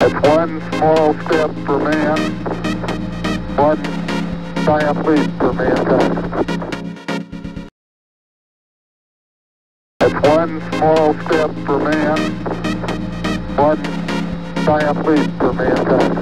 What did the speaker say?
It's one small step for man, one giant leap for mankind. It's one small step for man, one giant leap for mankind.